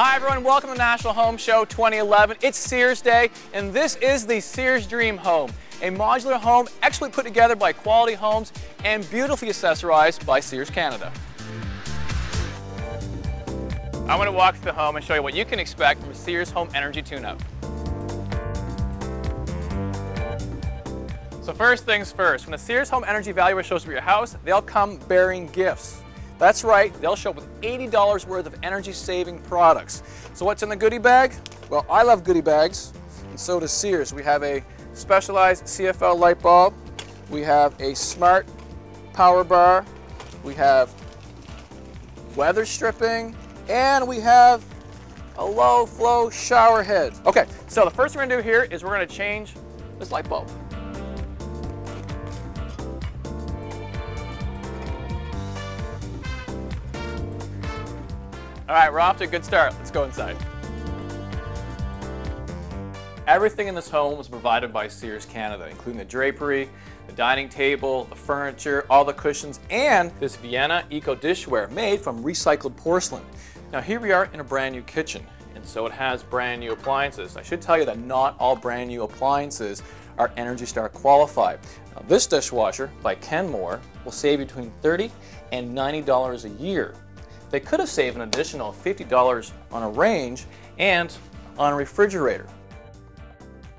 Hi everyone, welcome to National Home Show 2011. It's Sears Day, and this is the Sears Dream Home, a modular home actually put together by Quality Homes and beautifully accessorized by Sears Canada. I want to walk through the home and show you what you can expect from a Sears Home Energy Tune-Up. So first things first, when a Sears Home Energy Valuer shows up at your house, they'll come bearing gifts. That's right, they'll show up with $80 worth of energy saving products. So what's in the goodie bag? Well, I love goodie bags, and so does Sears. We have a specialized CFL light bulb, we have a smart power bar, we have weather stripping, and we have a low flow shower head. Okay, so the first thing we're gonna do here is we're gonna change this light bulb. All right, we're off to a good start. Let's go inside. Everything in this home was provided by Sears Canada, including the drapery, the dining table, the furniture, all the cushions, and this Vienna Eco dishware made from recycled porcelain. Now here we are in a brand new kitchen, and so it has brand new appliances. I should tell you that not all brand new appliances are Energy Star qualified. Now, this dishwasher by Kenmore will save between 30 and $90 a year they could have saved an additional $50 on a range and on a refrigerator.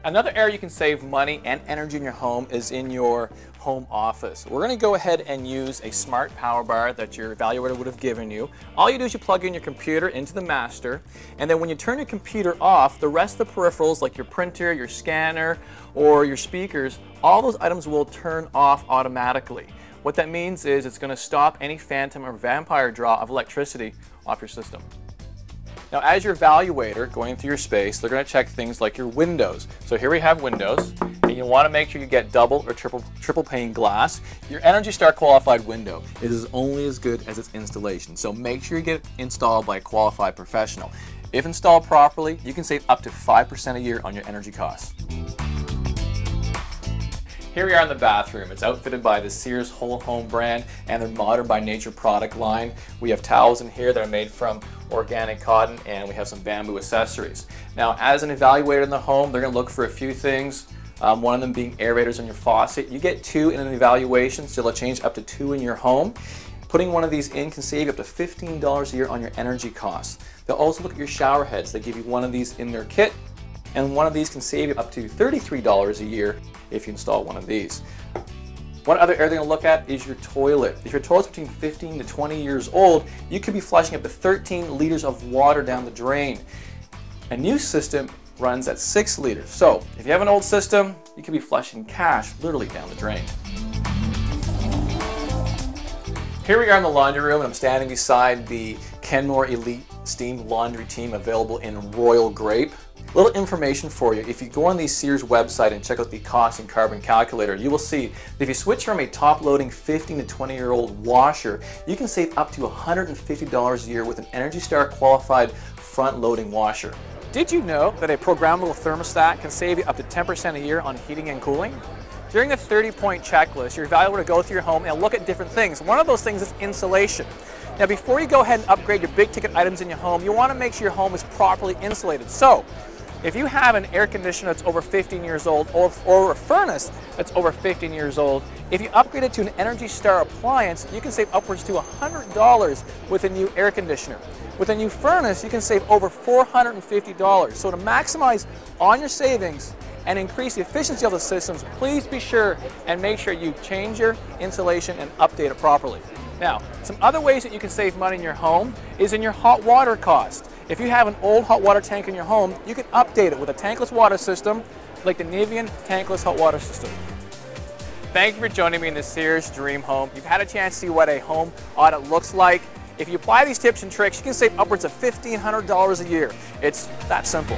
Another area you can save money and energy in your home is in your home office. We're going to go ahead and use a smart power bar that your evaluator would have given you. All you do is you plug in your computer into the master and then when you turn your computer off, the rest of the peripherals like your printer, your scanner, or your speakers, all those items will turn off automatically. What that means is it's going to stop any phantom or vampire draw of electricity off your system. Now as your evaluator going through your space, they're going to check things like your windows. So here we have windows, and you want to make sure you get double or triple, triple pane glass. Your Energy Star qualified window is only as good as its installation, so make sure you get it installed by a qualified professional. If installed properly, you can save up to 5% a year on your energy costs. Here we are in the bathroom. It's outfitted by the Sears Whole Home brand and their Modern by Nature product line. We have towels in here that are made from organic cotton and we have some bamboo accessories. Now as an evaluator in the home, they're going to look for a few things. Um, one of them being aerators on your faucet. You get two in an evaluation, so they'll change up to two in your home. Putting one of these in can save you up to $15 a year on your energy costs. They'll also look at your shower heads. They give you one of these in their kit and one of these can save you up to $33 a year if you install one of these. One other area we're going to look at is your toilet. If your toilet's between 15 to 20 years old, you could be flushing up to 13 liters of water down the drain. A new system runs at 6 liters. So if you have an old system, you could be flushing cash literally down the drain. Here we are in the laundry room and I'm standing beside the Kenmore Elite Steam Laundry Team available in Royal Grape. Little information for you. If you go on the Sears website and check out the cost and carbon calculator, you will see that if you switch from a top-loading 15 to 20 year old washer, you can save up to $150 a year with an Energy Star qualified front-loading washer. Did you know that a programmable thermostat can save you up to 10% a year on heating and cooling? During the 30-point checklist, your evaluator will go through your home and look at different things. One of those things is insulation. Now before you go ahead and upgrade your big ticket items in your home, you want to make sure your home is properly insulated. So if you have an air conditioner that's over 15 years old or, or a furnace that's over 15 years old, if you upgrade it to an Energy Star appliance, you can save upwards to $100 with a new air conditioner. With a new furnace, you can save over $450. So to maximize on your savings and increase the efficiency of the systems, please be sure and make sure you change your insulation and update it properly. Now, some other ways that you can save money in your home is in your hot water cost. If you have an old hot water tank in your home, you can update it with a tankless water system like the Navien tankless hot water system. Thank you for joining me in the Sears Dream Home. You've had a chance to see what a home audit looks like. If you apply these tips and tricks, you can save upwards of $1,500 a year. It's that simple.